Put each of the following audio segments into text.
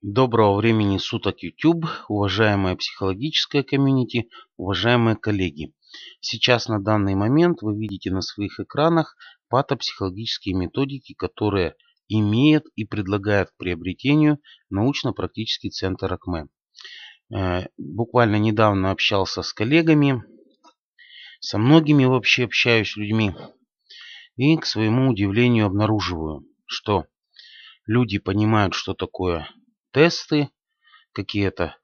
Доброго времени суток YouTube, уважаемая психологическая комьюнити, уважаемые коллеги. Сейчас на данный момент вы видите на своих экранах патопсихологические методики, которые имеет и предлагает к приобретению научно-практический центр АКМЭ. Э, буквально недавно общался с коллегами, со многими вообще общаюсь людьми. И к своему удивлению обнаруживаю, что люди понимают, что такое тесты, какие-то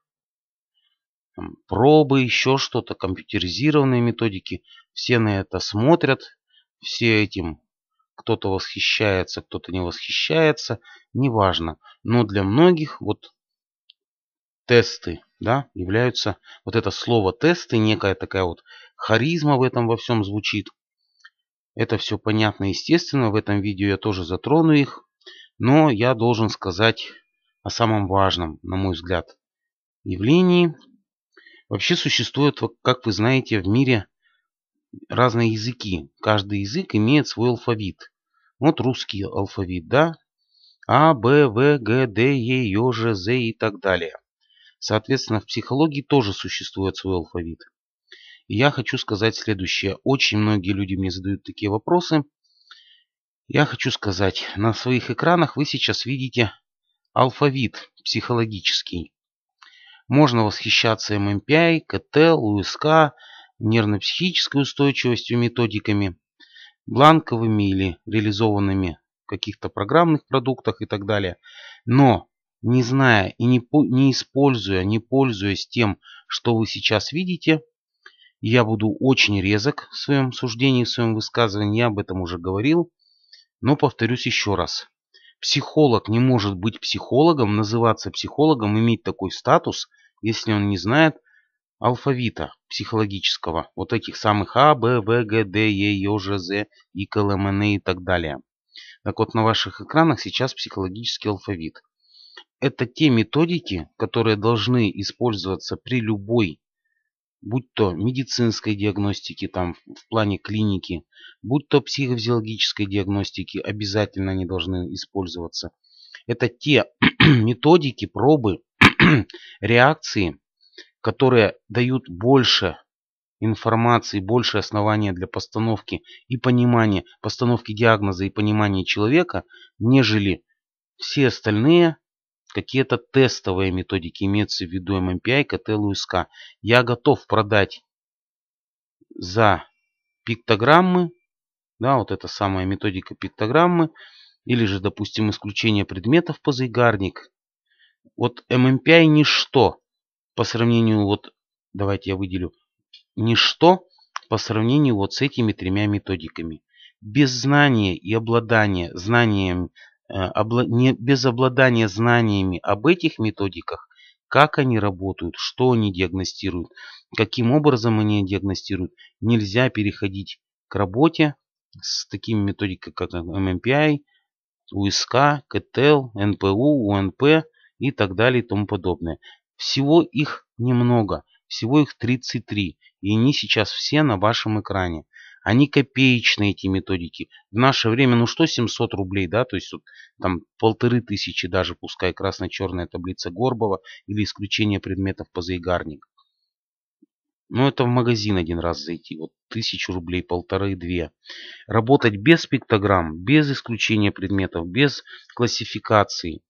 пробы, еще что-то, компьютеризированные методики. Все на это смотрят, все этим кто-то восхищается, кто-то не восхищается, неважно. Но для многих вот тесты да, являются, вот это слово тесты, некая такая вот харизма в этом во всем звучит. Это все понятно, естественно, в этом видео я тоже затрону их. Но я должен сказать о самом важном, на мой взгляд, явлении. Вообще существует, как вы знаете, в мире разные языки. Каждый язык имеет свой алфавит. Вот русский алфавит, да? А, Б, В, Г, Д, Е, Ё, Ж, З и так далее. Соответственно, в психологии тоже существует свой алфавит. И я хочу сказать следующее. Очень многие люди мне задают такие вопросы. Я хочу сказать, на своих экранах вы сейчас видите Алфавит психологический. Можно восхищаться ММПИ, КТ, УСК, нервно-психической устойчивостью методиками, бланковыми или реализованными в каких-то программных продуктах и так далее. Но не зная и не, не используя, не пользуясь тем, что вы сейчас видите, я буду очень резок в своем суждении, в своем высказывании, я об этом уже говорил, но повторюсь еще раз. Психолог не может быть психологом, называться психологом, иметь такой статус, если он не знает алфавита психологического. Вот этих самых А, Б, В, Г, Д, Е, Ё, Ж, З, И, К, Л, М, Н и так далее. Так вот, на ваших экранах сейчас психологический алфавит. Это те методики, которые должны использоваться при любой будь то медицинской диагностики, там в плане клиники, будь то психофизиологической диагностики, обязательно они должны использоваться. Это те методики, пробы, реакции, которые дают больше информации, больше основания для постановки и понимания, постановки диагноза и понимания человека, нежели все остальные какие-то тестовые методики, имеется в виду MMPI, КТ, ЛУСК. Я готов продать за пиктограммы, да, вот эта самая методика пиктограммы, или же, допустим, исключение предметов по заигарник. Вот MMPI ничто по сравнению, вот, давайте я выделю, ничто по сравнению вот с этими тремя методиками. Без знания и обладания знанием не, без обладания знаниями об этих методиках, как они работают, что они диагностируют, каким образом они диагностируют, нельзя переходить к работе с такими методиками, как MMPI, УСК, КТЛ, НПУ, УНП и так далее и тому подобное. Всего их немного, всего их 33, и они сейчас все на вашем экране. Они копеечные, эти методики. В наше время, ну что 700 рублей, да, то есть вот, там полторы тысячи даже, пускай красно-черная таблица Горбова или исключение предметов по заигарник. Ну, это в магазин один раз зайти. Вот тысячу рублей, полторы-две. Работать без пиктограмм, без исключения предметов, без классификации.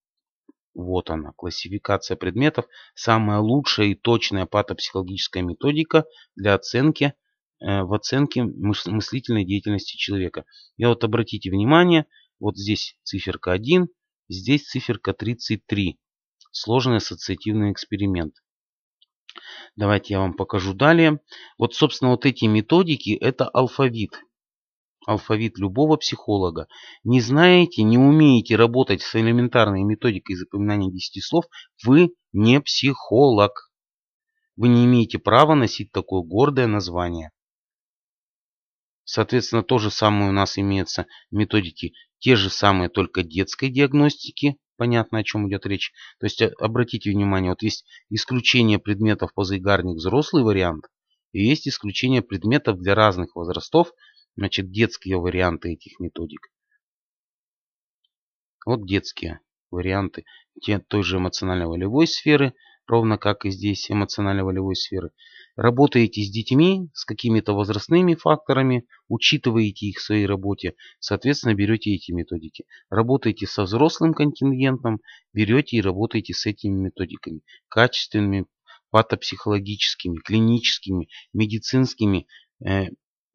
Вот она, классификация предметов. Самая лучшая и точная патопсихологическая методика для оценки в оценке мыслительной деятельности человека. И вот обратите внимание, вот здесь циферка 1, здесь циферка 33. Сложный ассоциативный эксперимент. Давайте я вам покажу далее. Вот, собственно, вот эти методики, это алфавит. Алфавит любого психолога. Не знаете, не умеете работать с элементарной методикой запоминания 10 слов, вы не психолог. Вы не имеете права носить такое гордое название. Соответственно, то же самое у нас имеются методики, те же самые, только детской диагностики. Понятно, о чем идет речь. То есть, э, обратите внимание, вот есть исключение предметов по заигарник, взрослый вариант. И есть исключение предметов для разных возрастов, значит, детские варианты этих методик. Вот детские варианты те, той же эмоционально-волевой сферы, ровно как и здесь эмоционально-волевой сферы. Работаете с детьми, с какими-то возрастными факторами, учитываете их в своей работе, соответственно, берете эти методики. Работаете со взрослым контингентом, берете и работаете с этими методиками. Качественными, патопсихологическими, клиническими, медицинскими э,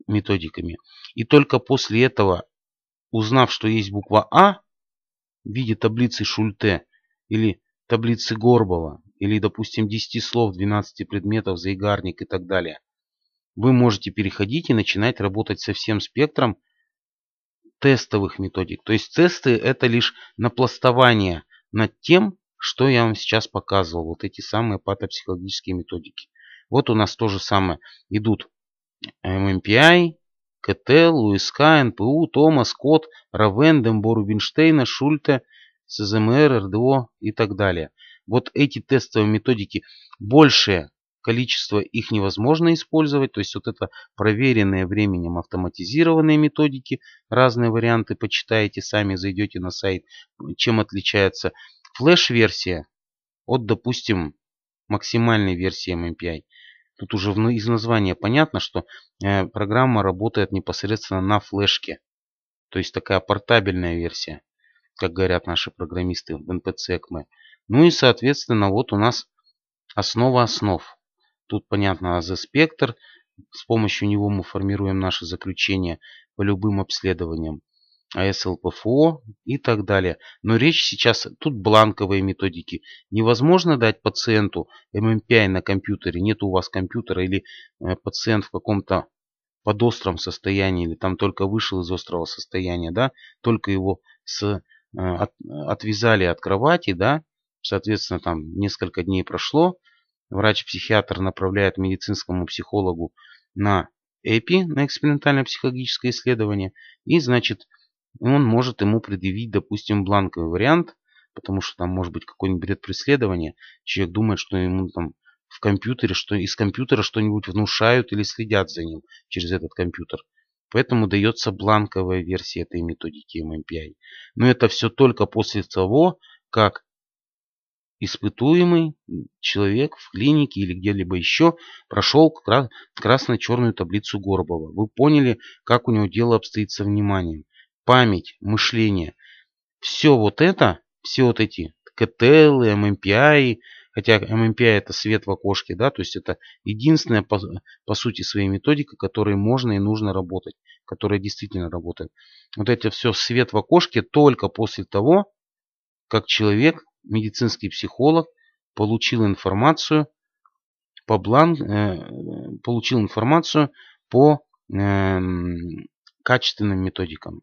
методиками. И только после этого, узнав, что есть буква А в виде таблицы Шульте или таблицы Горбова, или, допустим, 10 слов, 12 предметов, заигарник и так далее, вы можете переходить и начинать работать со всем спектром тестовых методик. То есть тесты это лишь напластование над тем, что я вам сейчас показывал. Вот эти самые патопсихологические методики. Вот у нас то же самое. Идут MMPI, КТ, ЛУСК, НПУ, Томас, Кот, Равен, Дембо, Рубинштейна, Шульте, СЗМР, РДО и так далее. Вот эти тестовые методики, большее количество их невозможно использовать. То есть вот это проверенные временем автоматизированные методики, разные варианты почитаете, сами зайдете на сайт, чем отличается флеш-версия от, допустим, максимальной версии MMPI. Тут уже из названия понятно, что э, программа работает непосредственно на флешке. То есть такая портабельная версия, как говорят наши программисты в NPC ECME. Ну и соответственно вот у нас основа основ. Тут понятно AZ спектр. С помощью него мы формируем наши заключения по любым обследованиям. АСЛПФО и так далее. Но речь сейчас, тут бланковые методики. Невозможно дать пациенту MMPI на компьютере, нет у вас компьютера или э, пациент в каком-то подостром состоянии или там только вышел из острого состояния, да, только его с, э, от, отвязали от кровати, да, соответственно там несколько дней прошло, врач-психиатр направляет медицинскому психологу на ЭПИ, на экспериментальное психологическое исследование, и значит он может ему предъявить, допустим, бланковый вариант, потому что там может быть какой-нибудь бред преследования. Человек думает, что ему там в компьютере, что из компьютера что-нибудь внушают или следят за ним через этот компьютер. Поэтому дается бланковая версия этой методики MMPI. Но это все только после того, как испытуемый человек в клинике или где-либо еще прошел красно-черную таблицу Горбова. Вы поняли, как у него дело обстоит со вниманием память, мышление. Все вот это, все вот эти КТЛ, MMPI, хотя MMPI это свет в окошке, да, то есть это единственная по, по сути своей методика, которой можно и нужно работать, которая действительно работает. Вот это все свет в окошке только после того, как человек, медицинский психолог, получил информацию по блан, э, получил информацию по э, качественным методикам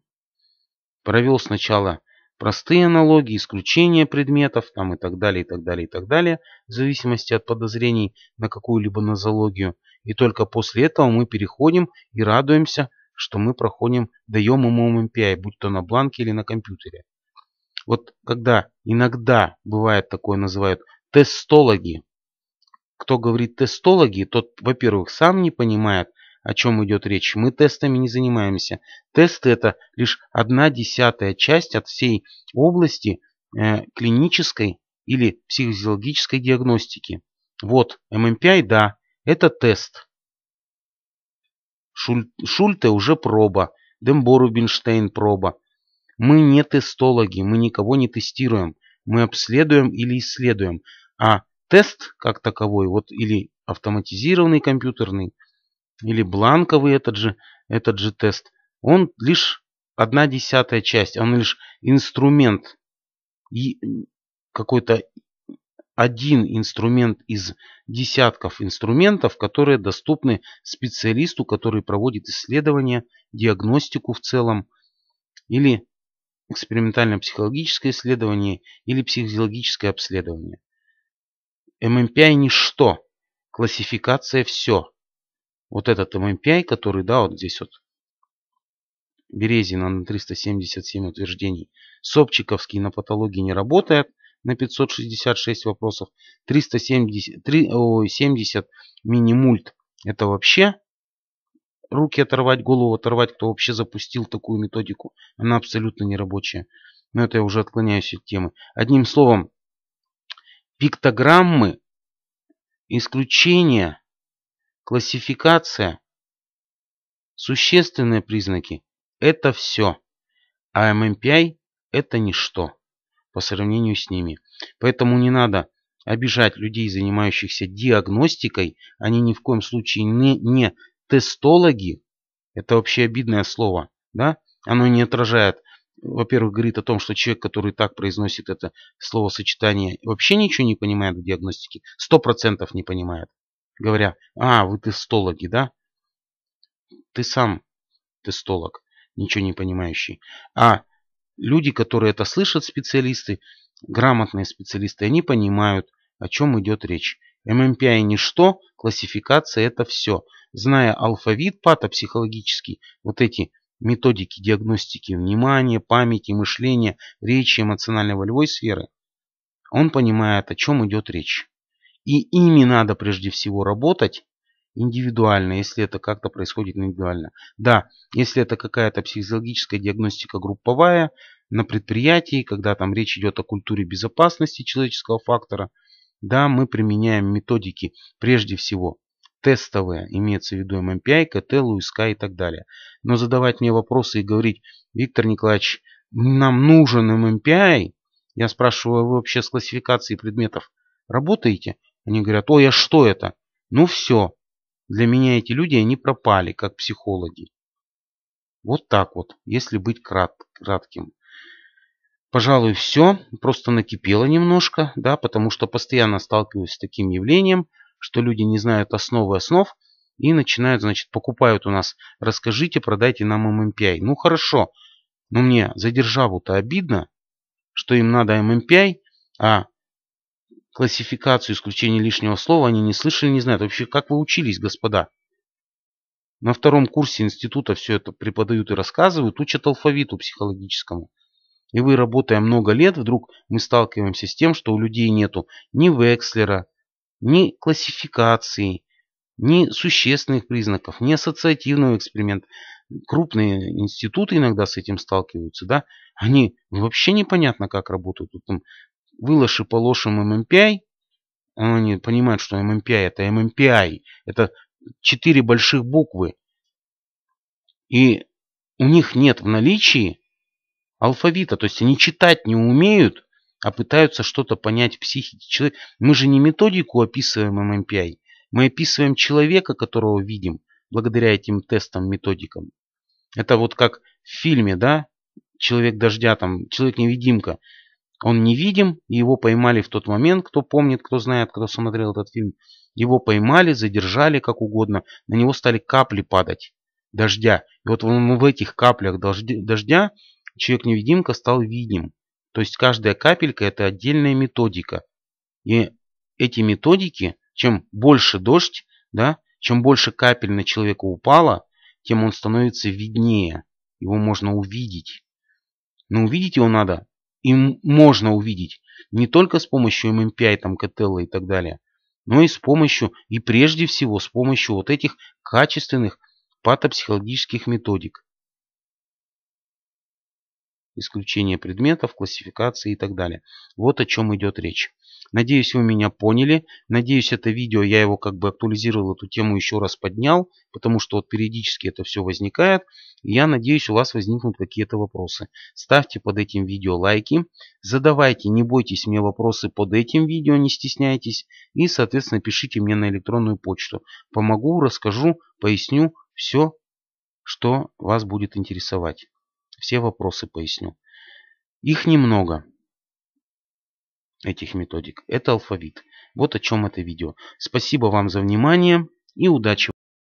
провел сначала простые аналогии, исключения предметов там, и так далее, и так далее, и так далее, в зависимости от подозрений на какую-либо нозологию. И только после этого мы переходим и радуемся, что мы проходим, даем ему MPI, будь то на бланке или на компьютере. Вот когда иногда бывает такое называют тестологи, кто говорит тестологи, тот, во-первых, сам не понимает, о чем идет речь. Мы тестами не занимаемся. Тесты это лишь одна десятая часть от всей области э, клинической или психофизиологической диагностики. Вот, ММПИ, да, это тест. Шуль, Шульте уже проба, Дембо Рубинштейн проба. Мы не тестологи, мы никого не тестируем. Мы обследуем или исследуем. А тест как таковой, вот или автоматизированный компьютерный, или бланковый этот же, этот же тест, он лишь одна десятая часть, он лишь инструмент, какой-то один инструмент из десятков инструментов, которые доступны специалисту, который проводит исследования, диагностику в целом, или экспериментально-психологическое исследование, или психофизиологическое обследование. ММПИ ничто, классификация все вот этот MMPI, который, да, вот здесь вот Березина на 377 утверждений. Собчиковский на патологии не работает на 566 вопросов. 370 3, ой, 70 мини-мульт это вообще руки оторвать, голову оторвать, кто вообще запустил такую методику. Она абсолютно не рабочая. Но это я уже отклоняюсь от темы. Одним словом, пиктограммы, исключения, классификация, существенные признаки – это все. А MMPI – это ничто по сравнению с ними. Поэтому не надо обижать людей, занимающихся диагностикой. Они ни в коем случае не, не тестологи. Это вообще обидное слово. Да? Оно не отражает, во-первых, говорит о том, что человек, который так произносит это словосочетание, вообще ничего не понимает в диагностике. Сто процентов не понимает. Говоря, а, вы тестологи, да? Ты сам тестолог, ничего не понимающий. А люди, которые это слышат, специалисты, грамотные специалисты, они понимают, о чем идет речь. ММПИ ничто, классификация это все. Зная алфавит патопсихологический, вот эти методики диагностики внимания, памяти, мышления, речи, эмоционально-волевой сферы, он понимает, о чем идет речь. И ими надо прежде всего работать индивидуально, если это как-то происходит индивидуально. Да, если это какая-то психологическая диагностика групповая на предприятии, когда там речь идет о культуре безопасности человеческого фактора, да, мы применяем методики прежде всего тестовые, имеется в виду MMPI, КТ, ЛУСК и так далее. Но задавать мне вопросы и говорить, Виктор Николаевич, нам нужен MMPI, я спрашиваю, вы вообще с классификацией предметов работаете? Они говорят, ой, а что это? Ну все, для меня эти люди, они пропали, как психологи. Вот так вот, если быть крат, кратким. Пожалуй, все. Просто накипело немножко, да, потому что постоянно сталкиваюсь с таким явлением, что люди не знают основы основ и начинают, значит, покупают у нас, расскажите, продайте нам MMPI. Ну хорошо, но мне за державу-то обидно, что им надо MMPI, а классификацию исключения лишнего слова они не слышали, не знают. Вообще, как вы учились, господа? На втором курсе института все это преподают и рассказывают, учат алфавиту психологическому. И вы, работая много лет, вдруг мы сталкиваемся с тем, что у людей нету ни Векслера, ни классификации, ни существенных признаков, ни ассоциативного эксперимента. Крупные институты иногда с этим сталкиваются, да, они вообще непонятно как работают. Тут там выложи положим MMPI, они понимают, что MMPI это MMPI, это четыре больших буквы. И у них нет в наличии алфавита, то есть они читать не умеют, а пытаются что-то понять в психике человека. Мы же не методику описываем MMPI, мы описываем человека, которого видим благодаря этим тестам, методикам. Это вот как в фильме, да, человек дождя, там, человек-невидимка. Он невидим, и его поймали в тот момент, кто помнит, кто знает, кто смотрел этот фильм. Его поймали, задержали, как угодно. На него стали капли падать дождя. И вот в этих каплях дождя человек-невидимка стал видим. То есть каждая капелька это отдельная методика. И эти методики, чем больше дождь, да, чем больше капель на человека упало, тем он становится виднее. Его можно увидеть. Но увидеть его надо им можно увидеть не только с помощью MMPI, там, КТЛ и так далее, но и с помощью, и прежде всего с помощью вот этих качественных патопсихологических методик. Исключение предметов, классификации и так далее. Вот о чем идет речь. Надеюсь, вы меня поняли. Надеюсь, это видео, я его как бы актуализировал, эту тему еще раз поднял, потому что вот периодически это все возникает. Я надеюсь, у вас возникнут какие-то вопросы. Ставьте под этим видео лайки, задавайте, не бойтесь мне вопросы под этим видео, не стесняйтесь. И, соответственно, пишите мне на электронную почту. Помогу, расскажу, поясню все, что вас будет интересовать. Все вопросы поясню. Их немного этих методик. Это алфавит. Вот о чем это видео. Спасибо вам за внимание и удачи!